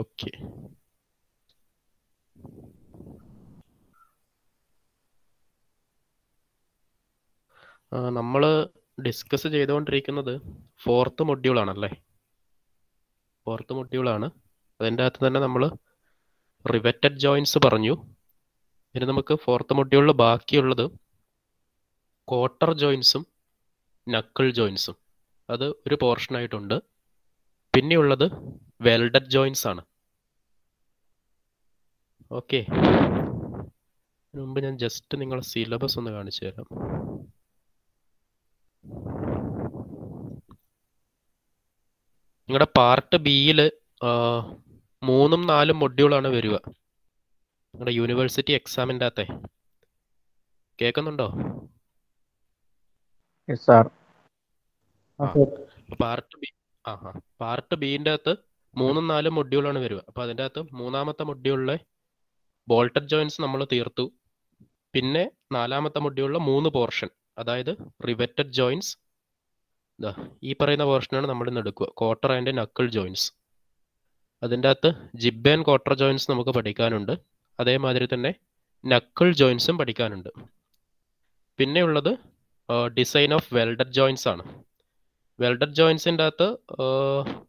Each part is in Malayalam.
ഓക്കെ നമ്മൾ ഡിസ്കസ് ചെയ്തുകൊണ്ടിരിക്കുന്നത് ഫോർത്ത് മൊഡ്യൂൾ ആണല്ലേ? ഫോർത്ത് മൊഡ്യൂൾ ആണ്. അതിന്റെ അകത്ത് തന്നെ നമ്മൾ റിവറ്റഡ് ജോയിൻസ് പറഞ്ഞു. ഇനി നമുക്ക് ഫോർത്ത് മൊഡ്യൂളിൽ ബാക്കിയുള്ളത് ക്വാർട്ടർ ജോയിൻസും നക്കിൾ ജോയിൻസും അത് ഒരു പോർഷൻ ആയിട്ടുണ്ട്. പിന്നെയുള്ളത് വെൽഡഡ് ജോയിൻസ് ആണ്. ഓക്കെ. മുമ്പ് ഞാൻ ജസ്റ്റ് നിങ്ങളെ സിലബസ് ഒന്ന് കാണിച്ചു തരാം. നിങ്ങളുടെ പാർട്ട് ബിയിൽ മൂന്നും നാലും മൊഡ്യൂളാണ് വരിക. നിങ്ങളുടെ യൂണിവേഴ്സിറ്റി എക്സാമിന്റെ അകത്തെ. കേൾക്കുന്നുണ്ടോ സാർ പാർട്ട് ബി ആ പാർട്ട് ബീന്റെ അകത്ത് മൂന്നും നാലും മൊഡ്യൂളാണ് വരിക. അപ്പൊ അതിന്റെ അകത്ത് മൂന്നാമത്തെ മൊഡ്യൂളിലെ ബോൾട്ടഡ് ജോയിൻസ് നമ്മൾ തീർത്തു. പിന്നെ നാലാമത്തെ മൊഡ്യൂളിലെ മൂന്ന് പോർഷൻ അതായത് റിവറ്റഡ് ജോയിൻസ് ഈ പറയുന്ന പോർഷനാണ് നമ്മൾ ഇന്ന് എടുക്കുക. ക്വാർട്ടർ ആൻഡ് നക്കിൾ ജോയിൻസ് അതിന്റെ അകത്ത് ജിബ് ആൻഡ് ക്വാർട്ടർ ജോയിൻസ് നമുക്ക് പഠിക്കാനുണ്ട്. അതേമാതിരി തന്നെ നക്കിൾ ജോയിൻസും പഠിക്കാനുണ്ട്. പിന്നെയുള്ളത് ഡിസൈൻ ഓഫ് വെൽഡഡ് ജോയിൻസ് ആണ്. വെൽഡഡ് ജോയിൻസിന്റെ അകത്ത്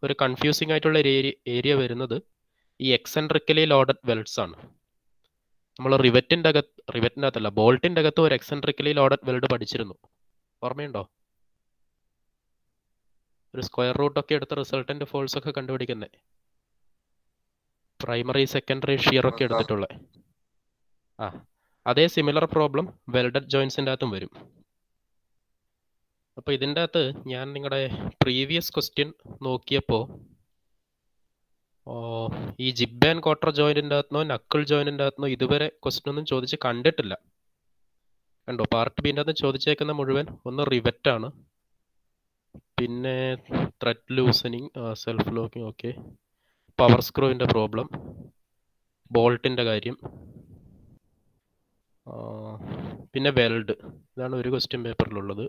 ഒരു കൺഫ്യൂസിംഗ് ആയിട്ടുള്ള ഏരിയ ഏരിയ വരുന്നത് ഈ എക്സെൻട്രിക്കലി ലോഡഡ് വെൽഡ്സ് ആണ്. നമ്മൾ റിവറ്റിന്റെ അകത്ത് റിവറ്റിന്റെ അകത്തല്ല ബോൾട്ടിന്റെ അകത്ത് ഒരു എക്സെൻട്രിക്കലി ലോഡഡ് വെൽഡ് പഠിച്ചിരുന്നു. ഓർമ്മയുണ്ടോ? ഒരു സ്ക്വയർ റൂട്ട് ഒക്കെ എടുത്ത് റിസൾട്ടന്റ് ഫോൾസ് ഒക്കെ കണ്ടുപിടിക്കുന്നത് പ്രൈമറി സെക്കൻഡറി ഷിയർ ഒക്കെ എടുത്തിട്ടുള്ളത് ആ അതേ സിമിലർ പ്രോബ്ലം വെൽഡഡ് ജോയിൻസിന്റെ അകത്തും വരും. അപ്പോൾ ഇതിന്റെ അകത്ത് ഞാൻ നിങ്ങളുടെ പ്രീവിയസ് ക്വസ്റ്റ്യൻ നോക്കിയപ്പോൾ ഈ ജിബ് ആൻഡ് ക്വാർട്ടർ ജോയിന്റിന്റെ അകത്തുനിന്നോ നക്കിൾ ജോയിന്റിന്റെ അകത്തുനിന്നോ ഇതുവരെ ക്വസ്റ്റ്യൻ ഒന്നും ചോദിച്ച് കണ്ടിട്ടില്ല. കണ്ടോ പാർട്ട് ബിന്റെ അകത്ത് ചോദിച്ചേക്കുന്ന മുഴുവൻ ഒന്ന് റിവറ്റ് ആണ്. പിന്നെ thread loosening self locking okay power സ്ക്രൂവിന്റെ problem ബോൾട്ടിന്റെ കാര്യം പിന്നെ വെൽഡ് ഇതാണ് ഒരു ക്വസ്റ്റ്യൻ പേപ്പറിലുള്ളത്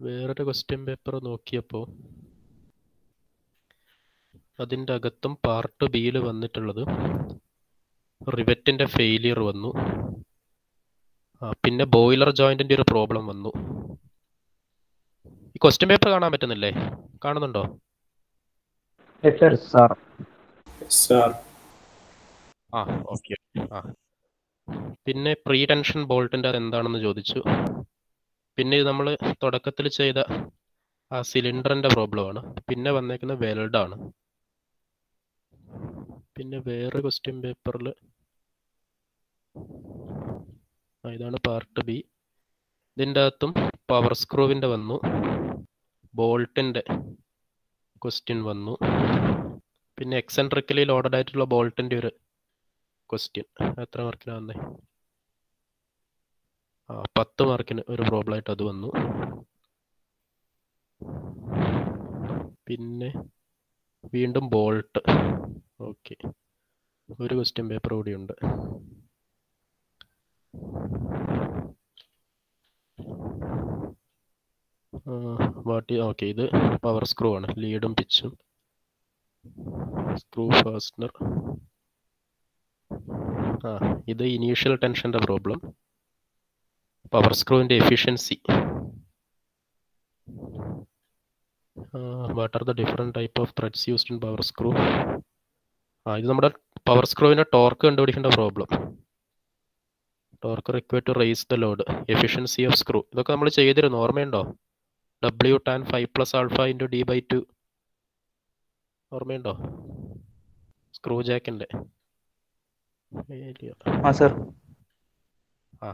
വേറൊരു ക്വസ്റ്റ്യൻ പേപ്പർ നോക്കിയപ്പോൾ അതിന്റെ അകത്തും പാർട്ട് ബിയിൽ വന്നിട്ടുള്ളത് റിവറ്റിന്റെ ഫെയിലിയർ വന്നു. പിന്നെ ബോയിലർ ജോയിന്റിന്റെ ഒരു പ്രോബ്ലം വന്നു. ഈ ക്വസ്റ്റ്യൻ പേപ്പർ കാണാൻ പറ്റുന്നില്ലേ? കാണുന്നുണ്ടോ? ആ ഓക്കെ ആ. പിന്നെ പ്രീ ടെൻഷൻ ബോൾട്ടിന്റെ അത് എന്താണെന്ന് ചോദിച്ചു. പിന്നെ ഇത് നമ്മൾ തുടക്കത്തിൽ ചെയ്ത ആ സിലിണ്ടറിന്റെ പ്രോബ്ലം ആണ്. പിന്നെ വന്നേക്കുന്ന വെൽഡാണ് പിന്നെ വേറെ ക്വസ്റ്റ്യൻ പേപ്പറിൽ ഇതാണ് പാർട്ട് ബി ഇതിന്റെ അകത്തും പവർ സ്ക്രൂവിന്റെ വന്നു. ബോൾട്ടിന്റെ ക്വസ്റ്റ്യൻ വന്നു. പിന്നെ എക്സെൻട്രിക്കലി ലോഡഡ് ആയിട്ടുള്ള ബോൾട്ടിന്റെ ഒരു ക്വസ്റ്റ്യൻ എത്ര മാർക്കിനാണ് വന്നേ? പത്ത് മാർക്കിന് ഒരു പ്രോബ്ലം ആയിട്ട് അത് വന്നു. പിന്നെ വീണ്ടും ബോൾട്ട് ഓക്കെ ഒരു ക്വസ്റ്റ്യൻ പേപ്പർ കൂടിയുണ്ട്. വാട്ടി ഓക്കെ ഇത് പവർ സ്ക്രൂ ആണ്. ലീഡും പിച്ചും സ്ക്രൂ ഫാസ്റ്റ്നർ ആ ഇത് ഇനീഷ്യൽ ടെൻഷന്റെ problem power സ്ക്രൂവിന്റെ efficiency. What are the different type of threads used in power screw ആ ഇത് നമ്മുടെ പവർ സ്ക്രൂവിന്റെ torque കണ്ടുപിടിക്കേണ്ട problem torque require to raise the load efficiency of screw ഇതൊക്കെ നമ്മൾ ചെയ്തിരുന്നു. ഓർമ്മയുണ്ടോ? W tan five plus alpha into D by two ഓർമ്മയുണ്ടോ? സ്ക്രൂ ജാക്കിന്റെ ആ സർ ആ.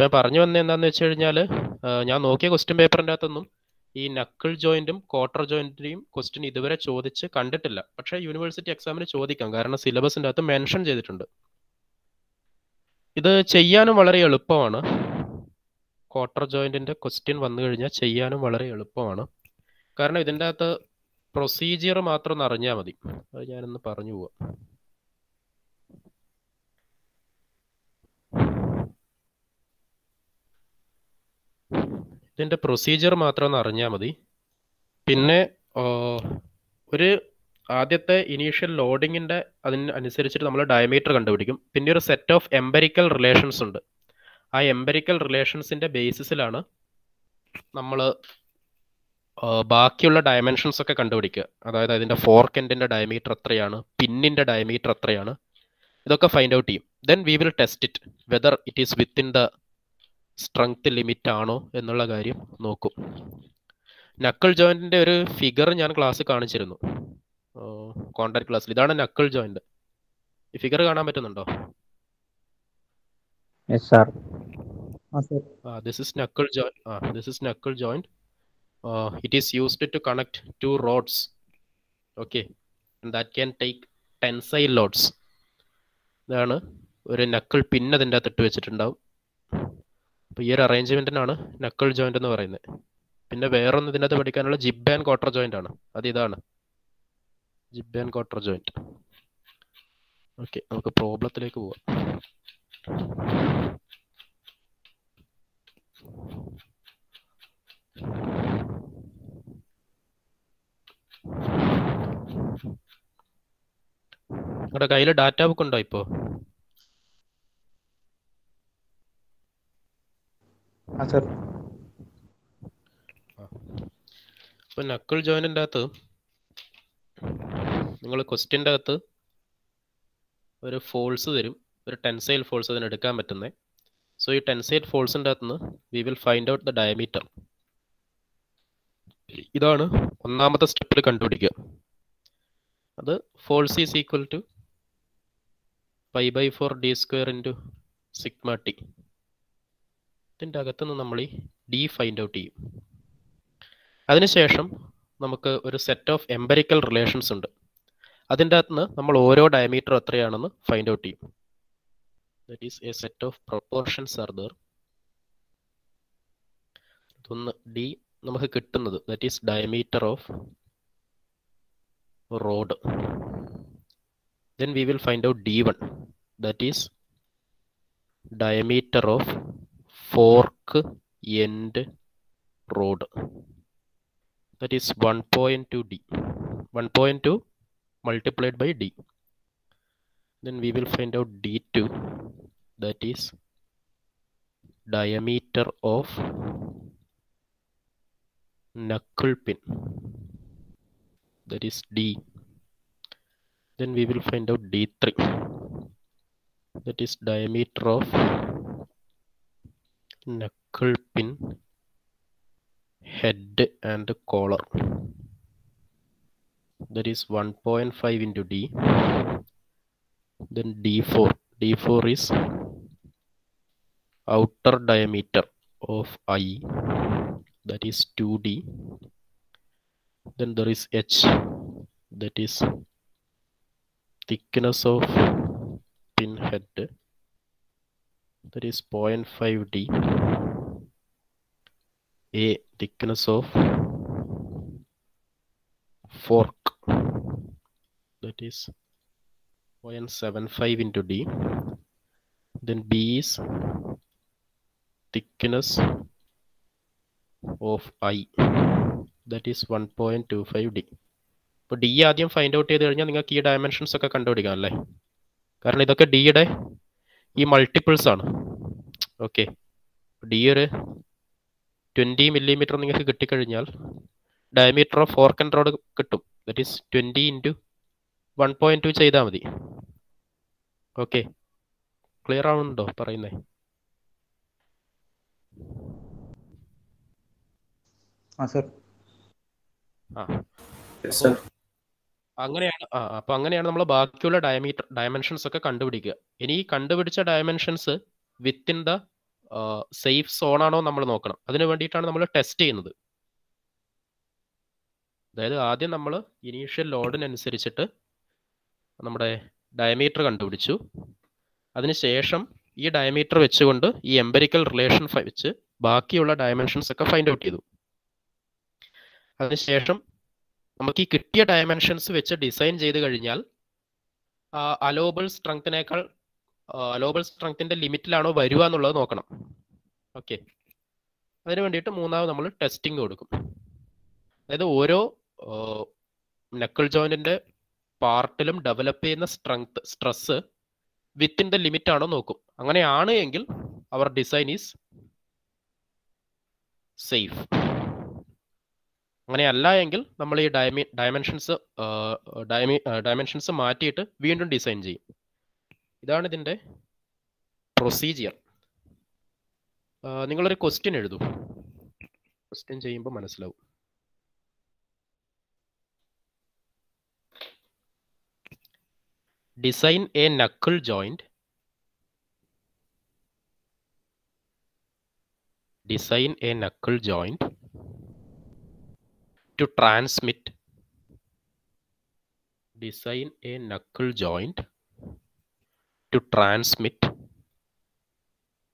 ഞാൻ പറഞ്ഞു വന്നത് എന്താണെന്ന് വെച്ച് കഴിഞ്ഞാൽ ഞാൻ നോക്കിയ ക്വസ്റ്റ്യൻ പേപ്പറിന്റെ അകത്തൊന്നും ഈ നക്കിൾ ജോയിന്റും ക്വാർട്ടർ ജോയിന്റിന്റെയും ക്വസ്റ്റ്യൻ ഇതുവരെ ചോദിച്ച് കണ്ടിട്ടില്ല. പക്ഷേ യൂണിവേഴ്സിറ്റി എക്സാമിന് ചോദിക്കാം. കാരണം സിലബസിന്റെ അകത്ത് മെൻഷൻ ചെയ്തിട്ടുണ്ട്. ഇത് ചെയ്യാനും വളരെ എളുപ്പമാണ്. ക്വാർട്ടർ ജോയിന്റിന്റെ ക്വസ്റ്റ്യൻ വന്നു കഴിഞ്ഞാൽ ചെയ്യാനും വളരെ എളുപ്പമാണ്. കാരണം ഇതിന്റെ അകത്ത് പ്രൊസീജിയർ മാത്രം ഒന്ന് അറിഞ്ഞാൽ മതി. അത് ഞാനൊന്ന് പറഞ്ഞു പോവാം. ഇതിന്റെ പ്രൊസീജിയർ മാത്രം ഒന്ന് അറിഞ്ഞാൽ മതി. പിന്നെ ഒരു ആദ്യത്തെ ഇനീഷ്യൽ ലോഡിങ്ങിന്റെ അതിന് അനുസരിച്ചിട്ട് നമ്മൾ ഡയമീറ്റർ കണ്ടുപിടിക്കും. പിന്നെ ഒരു സെറ്റ് ഓഫ് എംബരിക്കൽ റിലേഷൻസ് ഉണ്ട്. ആ എംബരിക്കൽ റിലേഷൻസിന്റെ ബേസിസിലാണ് നമ്മൾ ബാക്കിയുള്ള ഡയമെൻഷൻസ് ഒക്കെ കണ്ടുപിടിക്കുക. അതായത് അതിന്റെ ഫോർക്ക് എൻഡിന്റെ ഡയമീറ്റർ എത്രയാണ് പിന്നിന്റെ ഡയമീറ്റർ എത്രയാണ് ഇതൊക്കെ ഫൈൻഡ് ഔട്ട് ചെയ്യും. Then we will test it whether it is within the strength limit ആണോ എന്നുള്ള കാര്യം നോക്കും. നക്കിൾ ജോയിന്റിന്റെ ഒരു ഫിഗർ ഞാൻ ക്ലാസ് കാണിച്ചിരുന്നു. കോണ്ടാക്ട് ക്ലാസ്സിൽ ഇതാണ് നക്കിൾ ജോയിന്റ് ഈ ഫിഗർ കാണാൻ പറ്റുന്നുണ്ടോ? It is ah sir connect two rods okay that can take tensile loads. ഇതാണ് ഒരു നക്കിൾ പിൻ അതിന്റെ അകത്ത് ഇട്ട് വെച്ചിട്ടുണ്ടാവും. അപ്പോൾ ഈ ഒരു അറേഞ്ച്മെന്റിനാണ് നക്കിൾ ജോയിന്റ് എന്ന് പറയുന്നത്. പിന്നെ വേറൊന്ന് ഇതിനകത്ത് പഠിക്കാനുള്ള ജിബ് ആൻഡ് കോട്ടർ ജോയിന്റ് ആണ്. അത് ഇതാണ്. Gib and cotter joint okay നമുക്ക് പ്രോബ്ലത്തിലേക്ക് പോവാം. നിങ്ങളുടെ കയ്യിൽ ഡാറ്റ ബുക്ക് ഉണ്ടോ ഇപ്പോൾ ആ സർ ഇപ്പൊ നക്കിൾ ജോയിന്റിന്റെ അകത്ത് നിങ്ങൾ ക്വസ്റ്റ്യന്റെ അകത്ത് ഒരു ഫോൾസ് തരും. ഒരു ടെൻസൈൽ ഫോൾസ് അതിന് എടുക്കാൻ പറ്റുന്നേ. സോ ഈ ടെൻസൈൽ ഫോൾസിന്റെ അകത്ത് നിന്ന് we will find out the diameter. ഇതാണ് ഒന്നാമത്തെ സ്റ്റെപ്പിൽ കണ്ടുപിടിക്കുക. അത് force is equal to pi by four D square into sigma T. ഇതിന്റെ അകത്തുനിന്ന് നമ്മൾ ഈ ഡി ഫൈൻഡ് ഔട്ട് ചെയ്യും. അതിനുശേഷം നമുക്ക് ഒരു സെറ്റ് ഓഫ് എംപെരിക്കൽ റിലേഷൻസ് ഉണ്ട്. അതിന്റെ അകത്തുനിന്ന് നമ്മൾ ഓരോ ഡയമീറ്റർ എത്രയാണെന്ന് ഫൈൻഡ് ഔട്ട് ചെയ്യും. That is a set of proportions are there ഒന്ന് ഡി നമുക്ക് കിട്ടുന്നത് that is diameter of rod then we will find out d1 that is diameter of fork end rod that is 1.2 d. 1.2 multiplied by d. Then we will find out d2 that is diameter of knuckle pin. That is d. Then we will find out d3 that is diameter of Hmm. knuckle pin head and collar. That is 1.5 into d. Then d4 d4 is outer diameter of i. That is 2d then there is h. That is thickness of pin head that is 0.5d a thickness of fork. That is 0.75 into d. Then b is thickness of i. That is 1.25 d. ഇപ്പോൾ ഡി ആദ്യം ഫൈൻഡ് ഔട്ട് ചെയ്ത് കഴിഞ്ഞാൽ നിങ്ങൾക്ക് ഈ ഡയമെൻഷൻസ് ഒക്കെ കണ്ടുപിടിക്കാം അല്ലേ? കാരണം ഇതൊക്കെ ഡിയുടെ ഈ മൾട്ടിപ്പിൾസ് ആണ്. ഓക്കെ ഡി ഒരു ട്വന്റി മില്ലിമീറ്റർ നിങ്ങൾക്ക് കിട്ടിക്കഴിഞ്ഞാൽ diameter of fork and rod കിട്ടും. That is twenty into one point two ചെയ്താൽ മതി. ഓക്കെ ക്ലിയർ ആവുന്നുണ്ടോ പറയുന്നേ? ആ സർ ആ. അങ്ങനെയാണ് ആ അപ്പൊ അങ്ങനെയാണ് നമ്മൾ ബാക്കിയുള്ള ഡയമീറ്റർ ഡയമെൻഷൻസ് ഒക്കെ കണ്ടുപിടിക്കുക. ഇനി ഈ കണ്ടുപിടിച്ച dimensions within the safe zone ആണോ നമ്മൾ നോക്കണം. അതിന് വേണ്ടിയിട്ടാണ് നമ്മൾ ടെസ്റ്റ് ചെയ്യുന്നത്. അതായത് ആദ്യം നമ്മൾ ഇനീഷ്യൽ ലോഡിനനുസരിച്ചിട്ട് നമ്മുടെ ഡയമീറ്റർ കണ്ടുപിടിച്ചു. അതിനുശേഷം ഈ ഡയമീറ്റർ വെച്ചുകൊണ്ട് ഈ എംപരിക്കൽ റിലേഷൻ വെച്ച് ബാക്കിയുള്ള ഡയമെൻഷൻസ് ഒക്കെ ഫൈൻഡ് ഔട്ട് ചെയ്തു. അതിനുശേഷം നമുക്ക് ഈ കിട്ടിയ ഡയമെൻഷൻസ് വെച്ച് ഡിസൈൻ ചെയ്ത് കഴിഞ്ഞാൽ അലോബിൾ സ്ട്രെങ്ത്തിനേക്കാൾ അലോബിൾ സ്ട്രെങ്ത്തിന്റെ ലിമിറ്റിലാണോ വരിക എന്നുള്ളത് നോക്കണം. ഓക്കെ അതിന് വേണ്ടിയിട്ട് മൂന്നാമത് നമ്മൾ ടെസ്റ്റിംഗ് കൊടുക്കും. അതായത് ഓരോ നക്കിൾ ജോയിന്റിന്റെ പാർട്ടിലും ഡെവലപ്പ് ചെയ്യുന്ന strength stress within the limit ആണോ നോക്കും. അങ്ങനെയാണ് എങ്കിൽ അവർ ഡിസൈൻ ഈസ് സേഫ് അങ്ങനെയല്ല എങ്കിൽ നമ്മൾ ഈ ഡയമി ഡയമെൻഷൻസ് ഡയമി ഡയമെൻഷൻസ് മാറ്റിയിട്ട് വീണ്ടും ഡിസൈൻ ചെയ്യും. ഇതാണ് ഇതിന്റെ പ്രൊസീജിയർ നിങ്ങളൊരു ക്വസ്റ്റ്യൻ എഴുതൂ. ക്വസ്റ്റ്യൻ ചെയ്യുമ്പോൾ മനസ്സിലാവും. Design a knuckle joint design a knuckle joint to transmit design a knuckle joint to transmit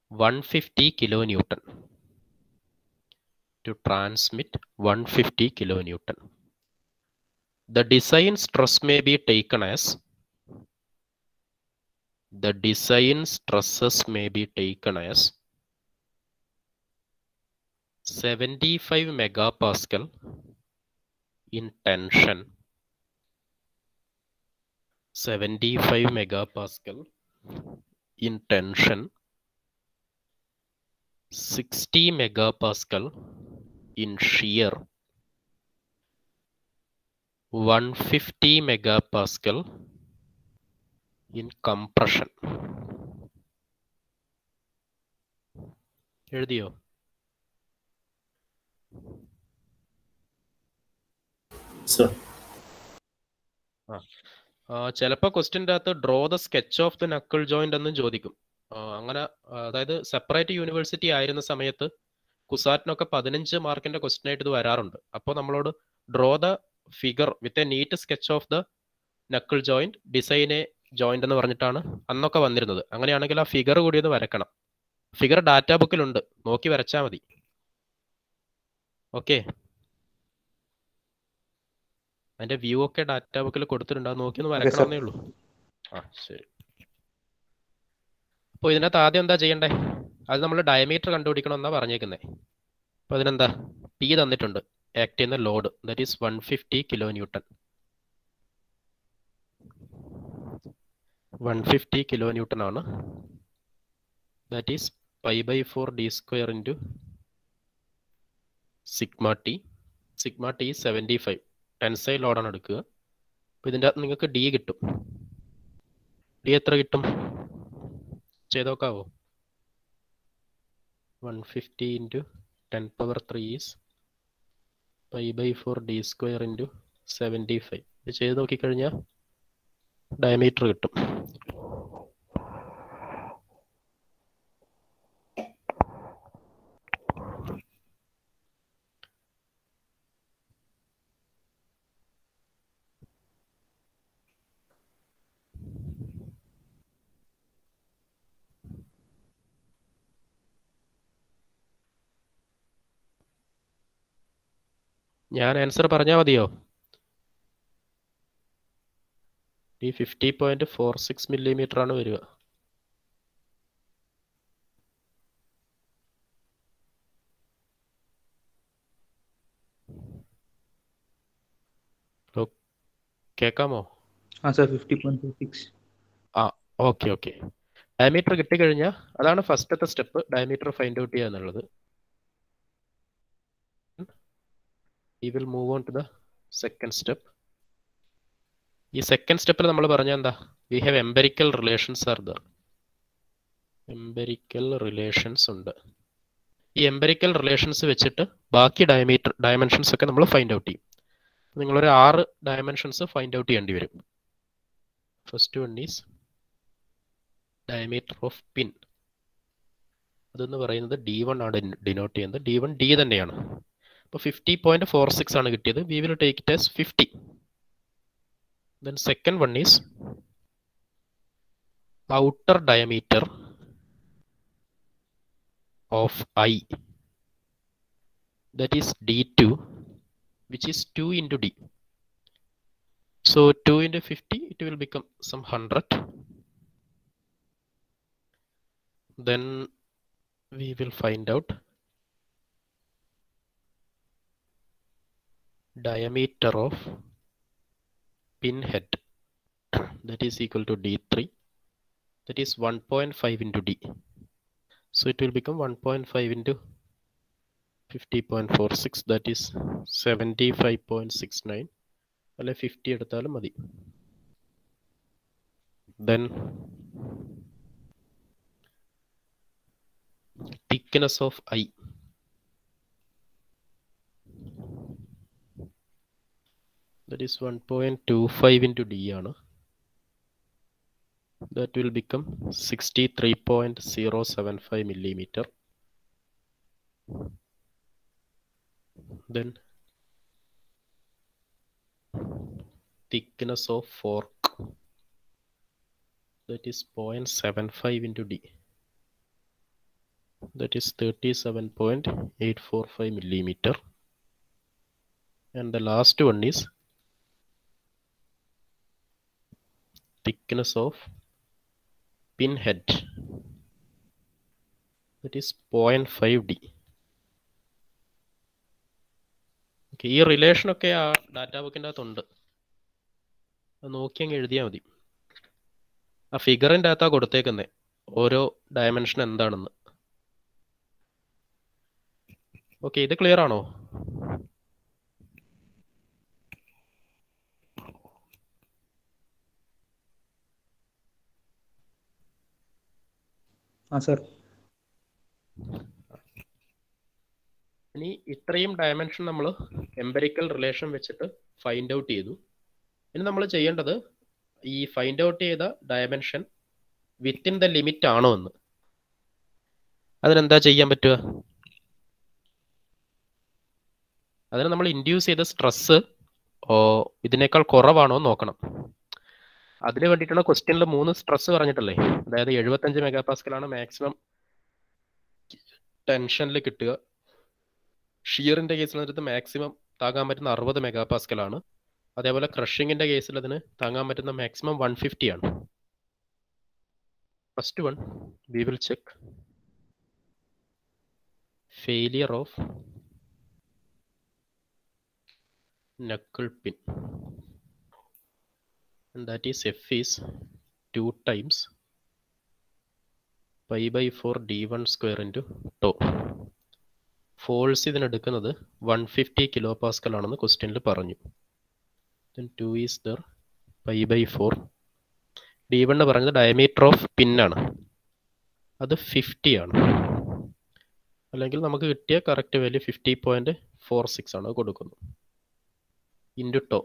150 kilonewton. To transmit 150 kilonewton. The design stress may be taken as the design stresses may be taken as 75 megapascal in tension. 75 megapascal in tension 60 megapascal in shear 150 megapascal in compression എഴുതിയോ സർ ചിലപ്പോൾ ക്വസ്റ്റിന്റെ അകത്ത് draw the sketch of the knuckle joint എന്നും ചോദിക്കും. അങ്ങനെ അതായത് സെപ്പറേറ്റ് യൂണിവേഴ്സിറ്റി ആയിരുന്ന സമയത്ത് കുസാറ്റിനൊക്കെ പതിനഞ്ച് മാർക്കിന്റെ ക്വസ്റ്റ്യൻ ആയിട്ട് ഇത് വരാറുണ്ട്. അപ്പോൾ നമ്മളോട് draw the figure with a neat sketch of the knuckle joint design a joint എന്ന് പറഞ്ഞിട്ടാണ് അന്നൊക്കെ വന്നിരുന്നത്. അങ്ങനെയാണെങ്കിൽ ആ ഫിഗർ കൂടി ഒന്ന് വരക്കണം. ഫിഗർ ഡാറ്റാ ബുക്കിലുണ്ട് നോക്കി വരച്ചാൽ മതി. ഓക്കെ അതിന്റെ വ്യൂ ഒക്കെ ഡാറ്റ ബുക്കിൽ കൊടുത്തിട്ടുണ്ട്. അത് നോക്കി ഒന്ന് വരക്കണമെന്നേ ഉള്ളൂ. ആ ശരി. അപ്പോൾ ഇതിനകത്ത് ആദ്യം എന്താ ചെയ്യണ്ടേ? അത് നമ്മൾ ഡയമീറ്റർ കണ്ടുപിടിക്കണം എന്നാ പറഞ്ഞേക്കുന്നത് അപ്പോൾ അതിനെന്താ പി തന്നിട്ടുണ്ട്. ആക്ട് ചെയ്യുന്ന load that is one fifty kilo newton one fifty kilo newton ആണ്. That is pi by four D square into sigma T sigma T seventy five tensile ലോഡാണ് എടുക്കുക. അപ്പോൾ ഇതിന്റെ അകത്ത് നിങ്ങൾക്ക് ഡി കിട്ടും. ഡി എത്ര കിട്ടും? ചെയ്ത് നോക്കാവോ? One fifty into ten power three is pi by four D square into seventy five ഇത് ചെയ്ത് നോക്കിക്കഴിഞ്ഞാൽ ഡയമീറ്റർ കിട്ടും. ഞാൻ ആൻസർ പറഞ്ഞാൽ മതിയോ? ഈ fifty point four six millimetre ആണ് വരിക. കേക്കാമോ? ആ sir fifty point four six okay okay diameter കിട്ടിക്കഴിഞ്ഞാൽ അതാണ് ഫസ്റ്റത്തെ സ്റ്റെപ്പ് ഡയമീറ്റർ ഫൈൻഡ് ഔട്ട് ചെയ്യുക എന്നുള്ളത് we will move on to the second step ഈ സെക്കൻഡ് സ്റ്റെപ്പിൽ നമ്മൾ പറഞ്ഞ എന്താ? We have empirical relations are there empirical relations ഉണ്ട്. ഈ എംപെരിക്കൽ റിലേഷൻസ് വെച്ചിട്ട് ബാക്കി ഡയമീറ്റർ ഡയമെൻഷൻസ് ഒക്കെ നമ്മൾ ഫൈൻഡ് ഔട്ട് ചെയ്യും. നിങ്ങളൊരു ആറ് ഡയമെൻഷൻസ് ഫൈൻഡ് ഔട്ട് ചെയ്യേണ്ടി വരും. First one is diameter of pin അതെന്ന് പറയുന്നത് ഡി വൺ ആണ് ഡിനോട്ട് ചെയ്യുന്നത്. ഡി വൺ ഡി തന്നെയാണ്. അപ്പോൾ ഫിഫ്റ്റി പോയിന്റ് ഫോർ സിക്സ് ആണ് കിട്ടിയത് we will take it as fifty then second one is outer diameter of I that is d2 which is 2 into d so 2 into 50 it will become some 100 then we will find out diameter of pinhead that is equal to d3 that is 1.5 into d so it will become 1.5 into 50.46 that is 75.69 അല്ലെ ഫിഫ്റ്റി എടുത്താലും മതി then thickness of i that is 1.25 into d that will become 63.075 millimeter. Then thickness of fork. That is 0.75 into d. That is 37.845 millimeter. And the last one is thickness of pinhead. That is 0.5 d. Okay ഈ റിലേഷൻ ഒക്കെ ആ ഡാറ്റാ ബുക്കിന്റെ അകത്തുണ്ട്. അത് നോക്കി അങ്ങ് എഴുതിയാൽ മതി. ആ ഫിഗറിന്റെ അകത്താ കൊടുത്തേക്കുന്നത് ഓരോ ഡയമെൻഷൻ എന്താണെന്ന്. ഓക്കെ ഇത് ക്ലിയർ ആണോ? ആ സർ ഇനി ഇത്രയും ഡയമെൻഷൻ നമ്മൾ എംപെരിക്കൽ റിലേഷൻ വെച്ചിട്ട് ഫൈൻഡ് ഔട്ട് ചെയ്തു. ഇനി നമ്മൾ ചെയ്യേണ്ടത് ഈ ഫൈൻഡ് ഔട്ട് ചെയ്ത ഡയമെൻഷൻ വിത്തിൻ ദ ലിമിറ്റ് ആണോ എന്ന്. അതിനെന്താ ചെയ്യാൻ പറ്റുക? അതിന് നമ്മൾ ഇൻഡ്യൂസ് ചെയ്ത സ്ട്രെസ് ഇതിനേക്കാൾ കുറവാണോ നോക്കണം. അതിന് വേണ്ടിയിട്ടുള്ള ക്വസ്റ്റ്യനിൽ മൂന്ന് സ്ട്രെസ് പറഞ്ഞിട്ടല്ലേ? അതായത് എഴുപത്തഞ്ച് മെഗാ പാസ്കലാണ് മാക്സിമം ടെൻഷനിൽ കിട്ടുക. ഷിയറിന്റെ കേസിൽ അതിനകത്ത് മാക്സിമം താങ്ങാൻ പറ്റുന്ന അറുപത് മെഗാ പാസ്കലാണ് അതേപോലെ ക്രഷിങ്ങിന്റെ കേസിൽ അതിന് താങ്ങാൻ പറ്റുന്ന മാക്സിമം വൺ ഫിഫ്റ്റി ആണ്. First one we will check failure of knuckle pin. And that is f is 2 times pi by 4 d1 square into tau. Force ഇതിനെടുക്കുന്നത് one fifty kilo pascal ആണെന്ന് ക്വസ്റ്റ്യനിൽ പറഞ്ഞു. Two is there pi by four D one പറഞ്ഞത് ഡയമീറ്റർ ഓഫ് പിന്നാണ് അത് ഫിഫ്റ്റി ആണ്. അല്ലെങ്കിൽ നമുക്ക് കിട്ടിയ correct value fifty point four six ആണ് കൊടുക്കുന്നത് ഇന്റു ടോ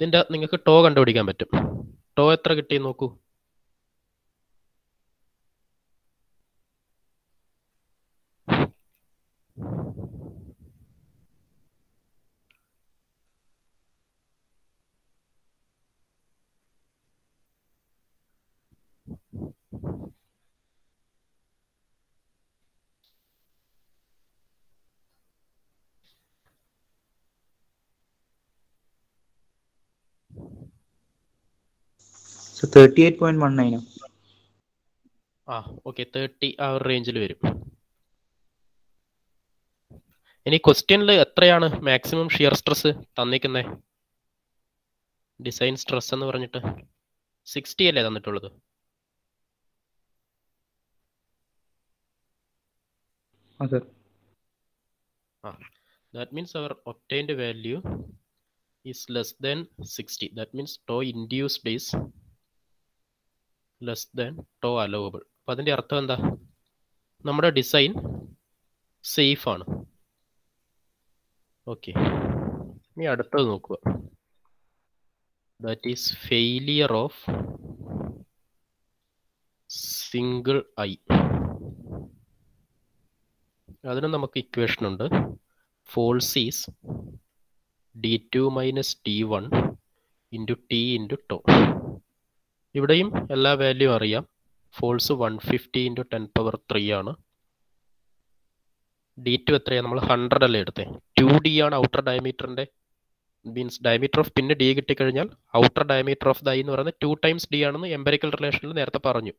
ഇതിന്റെ നിങ്ങൾക്ക് ടോ കണ്ടുപിടിക്കാൻ പറ്റും. ടോ എത്ര കിട്ടി നോക്കൂ. So thirty eight point one നയനോ ആ ഓക്കെ തേർട്ടി ആ ഒരു റേഞ്ചിൽ വരും. ഇനി ക്വസ്റ്റ്യനിൽ എത്രയാണ് മാക്സിമം ഷിയർ സ്ട്രെസ് തന്നിക്കുന്നേ ഡിസൈൻ സ്ട്രെസ് എന്ന് പറഞ്ഞിട്ട്. സിക്സ്റ്റി അല്ലേ തന്നിട്ടുള്ളത്? ആ sir our obtained value is less than sixty that 60 means tau induced induced is less tau allowable allowable. അതിന്റെ അർത്ഥം എന്താ? നമ്മുടെ ഡിസൈൻ സേഫ് ആണ്. ഓക്കെ ഇനി അടുത്തത് നോക്കുക. That is failure of single eye അതിന് നമുക്ക് ഇക്വേഷൻ ഉണ്ട്. Force is D two minus T one into T into tau ഇവിടെയും എല്ലാ വാല്യൂ അറിയാം. Force one fifty into ten power three ആണ്. ഡി ടു എത്രയാണ് നമ്മൾ ഹൺഡ്രഡ് അല്ലേ എടുത്തേ. ടു ഡി ആണ് ഔട്ടർ ഡയമീറ്ററിന്റെ മീൻസ് ഡയമീറ്റർ ഓഫ് പിന്നെ ഡി കിട്ടിക്കഴിഞ്ഞാൽ ഔട്ടർ ഡയമീറ്റർ ഓഫ് ദൈ എന്ന് പറയുന്നത് ടു ടൈംസ് ഡി ആണെന്ന് എംപെരിക്കൽ റിലേഷനിൽ നേരത്തെ പറഞ്ഞു.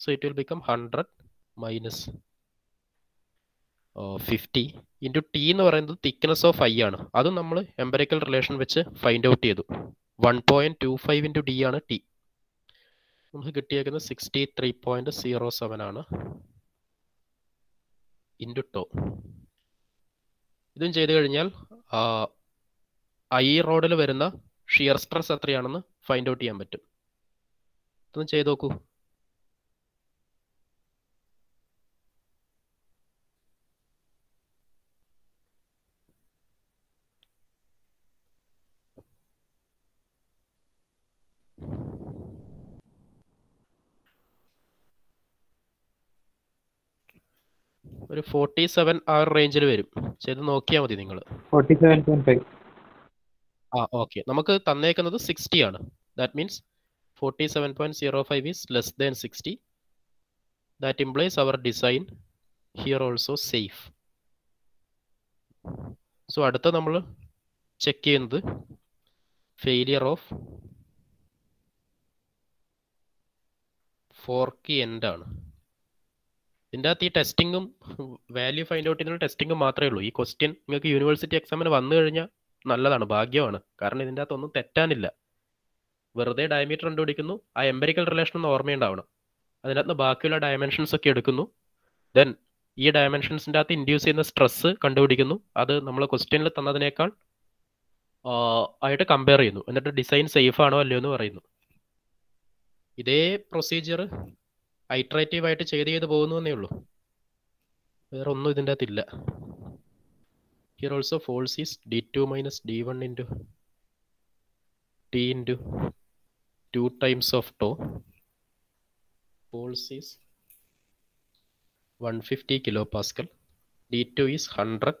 So it will become hundred minus fifty into T എന്ന് പറയുന്നത് തിക്നെസ് ഓഫ് ഐ ആണ്. അത് നമ്മൾ എംപെരിക്കൽ റിലേഷൻ വെച്ച് ഫൈൻഡ് ഔട്ട് ചെയ്തു. One point two five into D ആണ് ടി നമുക്ക് കിട്ടിയേക്കുന്നത് sixty three point zero seven ആണ്. ഇന്റു ടോ ഇതും ചെയ്ത് കഴിഞ്ഞാൽ ഐ റോഡിൽ വരുന്ന ഷിയർ സ്ട്രെസ് എത്രയാണെന്ന് ഫൈൻഡ് ഔട്ട് ചെയ്യാൻ പറ്റും. ഇതൊന്ന് ചെയ്ത് നോക്കൂ. ഒരു ഫോർട്ടി സെവൻ ആ റേഞ്ചിൽ വരും ചെയ്ത് നോക്കിയാൽ മതി നിങ്ങൾ ആ ഓക്കെ നമുക്ക് തന്നേക്കുന്നത് സിക്സ്റ്റി ആണ്. That means forty seven point zero five is less than sixty that implies our design here also safe so അടുത്ത നമ്മൾ ചെക്ക് ചെയ്യുന്നത് ഫെയിലിയർ ഓഫ് ഫോർക്ക് എൻഡ് ആണ്. ഇതിന്റെ അകത്ത് ഈ ടെസ്റ്റിങ്ങും വാല്യൂ ഫൈൻഡ് ഔട്ട് ചെയ്യുന്ന ടെസ്റ്റിങ്ങും മാത്രമേ ഉള്ളൂ. ഈ ക്വസ്റ്റ്യൻ നിങ്ങൾക്ക് യൂണിവേഴ്സിറ്റി എക്സാമിന് വന്നു കഴിഞ്ഞാൽ നല്ലതാണ് ഭാഗ്യമാണ്. കാരണം ഇതിന്റെ അകത്ത് ഒന്നും തെറ്റാനില്ല. വെറുതെ ഡയമീറ്റർ കണ്ടുപിടിക്കുന്നു. ആ എംപെരിക്കൽ റിലേഷൻ ഒന്ന് ഓർമ്മയുണ്ടാവണം. അതിനകത്ത് ബാക്കിയുള്ള ഡയമെൻഷൻസ് ഒക്കെ എടുക്കുന്നു. ദെൻ ഈ ഡയമെൻഷൻസിന്റെ അകത്ത് ഇൻഡ്യൂസ് ചെയ്യുന്ന സ്ട്രെസ് കണ്ടുപിടിക്കുന്നു. അത് നമ്മൾ ക്വസ്റ്റ്യനിൽ തന്നതിനേക്കാൾ ആയിട്ട് കമ്പയർ ചെയ്യുന്നു. എന്നിട്ട് ഡിസൈൻ സേഫ് ആണോ അല്ലയോ എന്ന് പറയുന്നു. ഇതേ പ്രൊസീജിയർ ഐട്രേറ്റീവ് ആയിട്ട് ചെയ്ത് ചെയ്ത് പോകുന്നു എന്നേ ഉള്ളൂ. വേറെ ഒന്നും ഇതിന്റെ അകത്തില്ല here also force is D two minus D one into T into two times of tau force is one fifty kilo pascal D two is hundred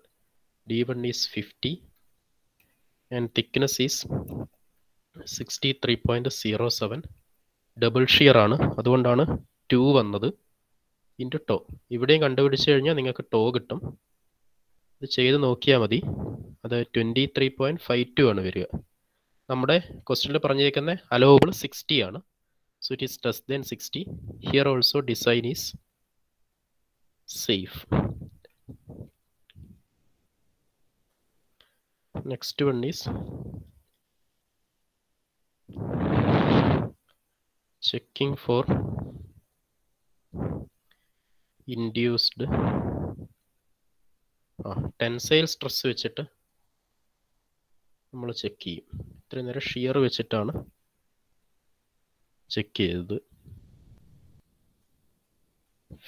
D one is fifty and thickness is sixty three point zero seven double shear ആണ്. അതുകൊണ്ടാണ് ടു വന്നത് ഇന്റു ടോ ഇവിടെയും കണ്ടുപിടിച്ച് കഴിഞ്ഞാൽ നിങ്ങൾക്ക് ടോ കിട്ടും. ഇത് ചെയ്ത് നോക്കിയാൽ മതി. അത് twenty three point five two ആണ് വരിക. നമ്മുടെ ക്വസ്റ്റനിൽ പറഞ്ഞിരിക്കുന്ന അലോബിൾ സിക്സ്റ്റി ആണ്. So it is less than sixty here also design is safe next one is checking for induced ആ ടെൻസൈൽ സ്ട്രെസ് വെച്ചിട്ട് നമ്മൾ ചെക്ക് ചെയ്യും. ഇത്രയും നേരം ഷിയർ വെച്ചിട്ടാണ് ചെക്ക് ചെയ്തത്.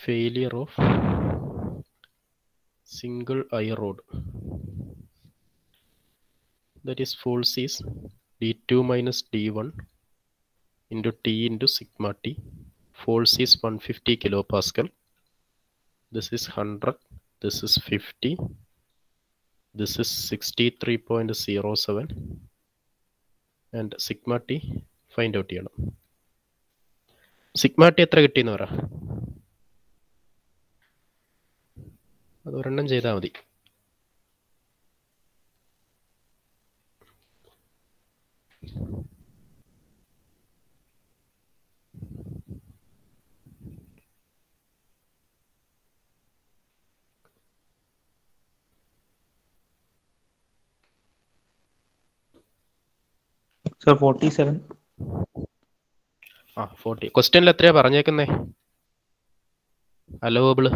Failure of single eye rod that is force is D two minus D one into T into sigma T. Force is 150 kilopascal. This is 100. This is 50. This is 63.07. And sigma T find out ചെയ്യണം സിഗ്മ ടി എത്ര കിട്ടിയെന്ന് പറ അത് ഒരെണ്ണം ചെയ്താൽ മതി സർ ഫോർട്ടി സെവൻ ആ ഫോർട്ടി ക്വസ്റ്റ്യനിൽ എത്രയാ പറഞ്ഞേക്കുന്നേ? അലോബിൾ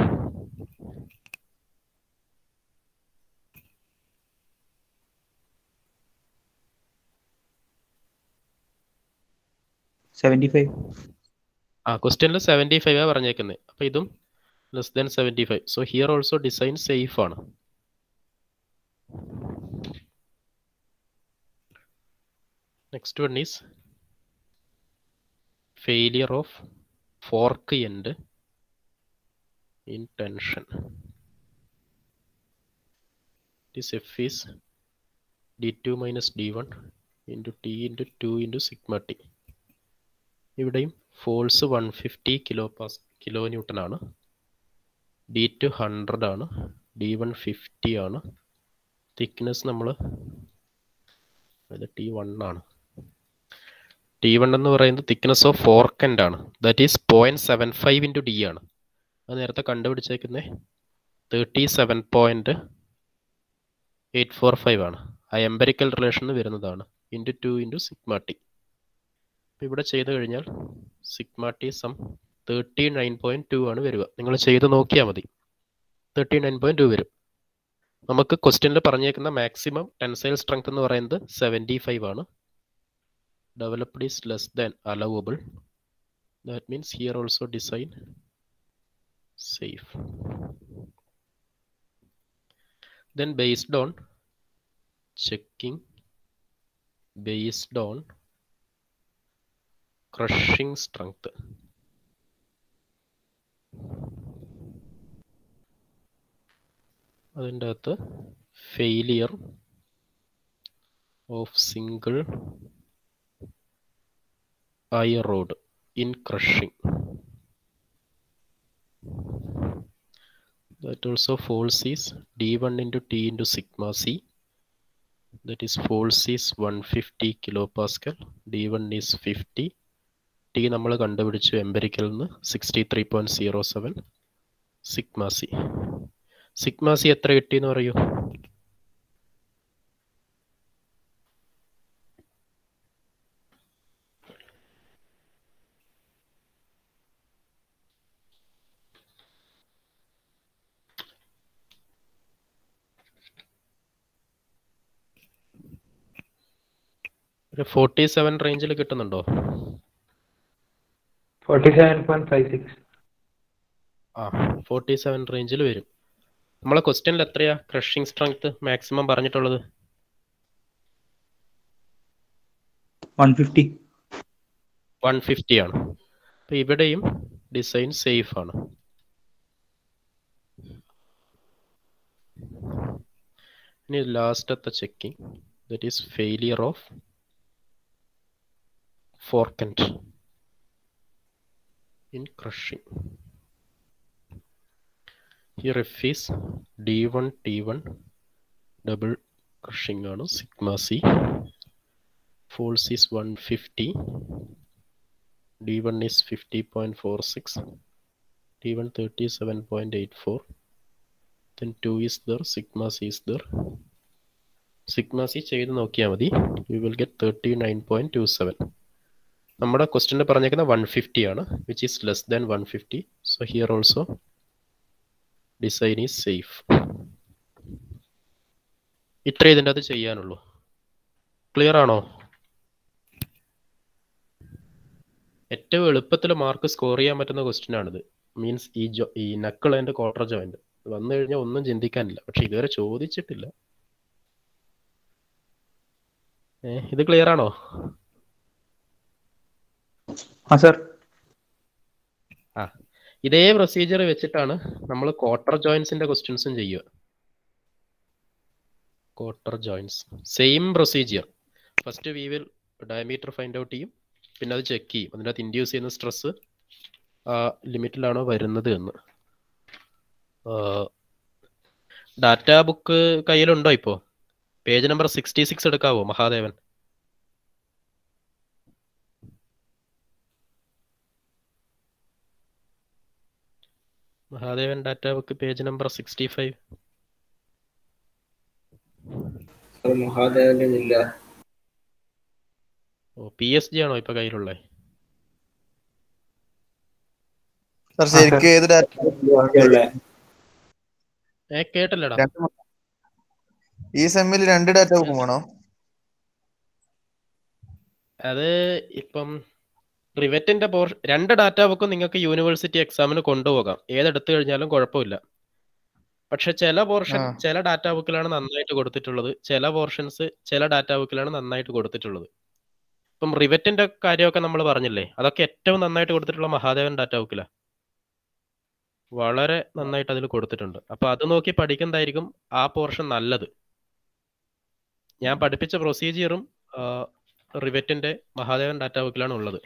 സെവന്റി ഫൈവ് ആ ക്വസ്റ്റ്യനിൽ സെവന്റി ഫൈവ് ആണ് പറഞ്ഞേക്കുന്നത് അപ്പൊ ഇതും less than seventy five so here also design safe ആണ്. Next one is failure of fork end in tension this f is d2 minus d1 into t into 2 into sigma t. ഇവിടെയും force one fifty kilo pas kilo newton ആണ്. ഡി ടു ഹൺഡ്രഡ് ആണ്. ഡി വൺ ഫിഫ്റ്റി ആണ്. തിക്നെസ് നമ്മൾ അത് ടി വൺ ആണ്. ടി വൺ എന്ന് പറയുന്നത് തിക്നെസ് ഓഫ് ഫോർക്കൻഡ് ആണ്. That is point seven five into D ആണ്. അത് നേരത്തെ കണ്ടുപിടിച്ചേക്കുന്നത് thirty seven point eight four five ആണ്. ആ എംപെരിക്കൽ റിലേഷന് വരുന്നതാണ്. Into two into sigma T ഇവിടെ ചെയ്ത് കഴിഞ്ഞാൽ sigma T some thirty nine point two ആണ് വരിക. നിങ്ങൾ ചെയ്ത് നോക്കിയാൽ മതി. തേർട്ടി നയൻ പോയിന്റ് ടു വരും. നമുക്ക് ക്വസ്റ്റ്യനിൽ പറഞ്ഞേക്കുന്ന മാക്സിമം ടെൻസൈൽ സ്ട്രെങ്ത് എന്ന് പറയുന്നത് സെവന്റി ഫൈവ് ആണ്. Developed is less than allowable that means here also design safe then based on checking based on crushing strength അതിന്റെ അകത്ത് failure of single eye rod in crushing that also into is d1 into t into sigma c. That is fifty is 150 kilopascal. D1 is 50 t നമ്മൾ കണ്ടുപിടിച്ചു എംബരിക്കൽ നിന്ന് sixty three point zero seven sigma C sigma C എത്ര കിട്ടി എന്ന് പറയൂ? ഒരു ഫോർട്ടി സെവൻ റേഞ്ചിൽ കിട്ടുന്നുണ്ടോ? Forty seven point five six ആ ഫോർട്ടി സെവൻ റേഞ്ചിൽ വരും. നമ്മളെ ക്വസ്റ്റ്യനിൽ എത്രയാ? ക്രഷിംഗ് സ്ട്രെങ്ത് മാക്സിമം പറഞ്ഞിട്ടുള്ളത്? വൺ ഫിഫ്റ്റി വൺ ഫിഫ്റ്റി ആണ്. അപ്പൊ ഇവിടെയും ഡിസൈൻ സേഫ് ആണ്. ഇനി ലാസ്റ്റത്തെ checking that is failure of crushing here F is D one T one double crushing ആണ് C force is one fifty D1 is 50.46, T1 37.84, then 2 is there, sigma c is there. Sigma C ചെയ്ത് നോക്കിയാൽ മതി. You will get thirty nine point two seven നമ്മുടെ ക്വസ്റ്റിന് പറഞ്ഞേക്കുന്ന വൺ ഫിഫ്റ്റി ആണ് which is less than one fifty so here also design is safe ഇത്രേ ഇതിന്റെ അത് ചെയ്യാനുള്ളൂ. ക്ലിയർ ആണോ? ഏറ്റവും എളുപ്പത്തിൽ മാർക്ക് സ്കോർ ചെയ്യാൻ പറ്റുന്ന ക്വസ്റ്റ്യൻ ആണിത്. മീൻസ് ഈ ജോ ഈ നക്കിൾ ആൻഡ് ക്വാർട്ടർ ജോയിന്റ് വന്നു കഴിഞ്ഞാൽ ഒന്നും ചിന്തിക്കാനില്ല. പക്ഷെ ഇതുവരെ ചോദിച്ചിട്ടില്ല. ഇത് ക്ലിയർ ആണോ? ആ സർ ആ ഇതേ പ്രൊസീജിയർ വെച്ചിട്ടാണ് നമ്മൾ ക്വാർട്ടർ ജോയിൻസിന്റെ ക്വസ്റ്റ്യൻസും ചെയ്യുക. Cotter joints same procedure first we will diameter find out ചെയ്യും. പിന്നെ അത് ചെക്ക് ചെയ്യും. അതിന്റെ ഇൻഡ്യൂസ് ചെയ്യുന്ന സ്ട്രെസ് ലിമിറ്റിലാണോ വരുന്നത് എന്ന്. ഡാറ്റ ബുക്ക് കയ്യിലുണ്ടോ ഇപ്പോൾ page number sixty six എടുക്കാവോ Mahadevan? Mahadevan data book page number sixty five മഹാദേവന്റെ ഓ പി എസ് ജി ആണോ ഇപ്പൊ കയ്യിലുള്ളത് ശരിക്കും ഏത് ഡാറ്റ കേട്ടല്ലടാ. ഈ സെമ്മിൽ രണ്ട് ഡാറ്റ ബുക്ക് വേണോ? അത് ഇപ്പം റിവറ്റിന്റെ പോർ രണ്ട് ഡാറ്റ ബുക്കും നിങ്ങൾക്ക് യൂണിവേഴ്സിറ്റി എക്സാമിന് കൊണ്ടുപോകാം. ഏതെടുത്തു കഴിഞ്ഞാലും കുഴപ്പമില്ല. പക്ഷെ ചില പോർഷൻ ചില ഡാറ്റ ബുക്കിലാണ് നന്നായിട്ട് കൊടുത്തിട്ടുള്ളത്. ചില പോർഷൻസ് ചില ഡാറ്റ ബുക്കിലാണ് നന്നായിട്ട് കൊടുത്തിട്ടുള്ളത്. ഇപ്പം റിവറ്റിന്റെ കാര്യമൊക്കെ നമ്മൾ പറഞ്ഞില്ലേ? അതൊക്കെ ഏറ്റവും നന്നായിട്ട് കൊടുത്തിട്ടുള്ള മഹാദേവൻ ഡാറ്റ ബുക്കിലാണ് വളരെ നന്നായിട്ട് അതിൽ കൊടുത്തിട്ടുണ്ട്. അപ്പൊ അത് നോക്കി പഠിക്കുന്നതായിരിക്കും ആ പോർഷൻ നല്ലത്. ഞാൻ പഠിപ്പിച്ച പ്രൊസീജിയറും റിവറ്റിന്റെ മഹാദേവൻ ഡാറ്റ ബുക്കിലാണ് ഉള്ളത്.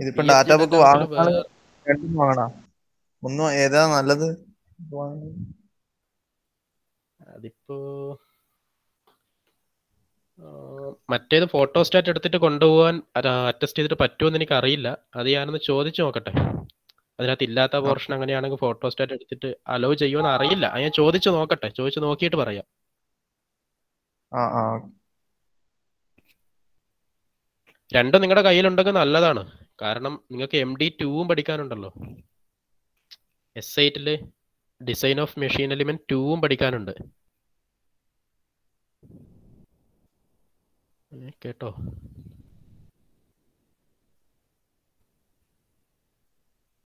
ഇതിപ്പോ ഡാറ്റ ബുക്ക് രണ്ടും വാങ്ങണോ? ഒന്നും ഏതാ നല്ലത്? അതിപ്പോ മറ്റേത് ഫോട്ടോസ്റ്റാറ്റ് എടുത്തിട്ട് കൊണ്ടുപോകാൻ അറ്റസ്റ്റ് ചെയ്തിട്ട് പറ്റുമെന്ന് എനിക്ക് അറിയില്ല അത് ഞാനൊന്ന് ചോദിച്ചു നോക്കട്ടെ. അതിനകത്ത് ഇല്ലാത്ത പോർഷൻ അങ്ങനെയാണെങ്കിൽ ഫോട്ടോസ്റ്റാറ്റ് എടുത്തിട്ട് അലോ ചെയ്യുമെന്ന് അറിയില്ല. അത് ഞാൻ ചോദിച്ചു നോക്കട്ടെ. ചോദിച്ചു നോക്കിയിട്ട് പറയാം. ആ ആ. രണ്ടും നിങ്ങളുടെ കയ്യിലുണ്ടെങ്കിൽ നല്ലതാണ്. കാരണം നിങ്ങൾക്ക് എം ഡി ടൂവും പഠിക്കാനുണ്ടല്ലോ. എസ് ഐറ്റിൽ ഡിസൈൻ ഓഫ് മെഷീൻ എലിമെന്റ് ടൂവും പഠിക്കാനുണ്ട്. കേട്ടോ?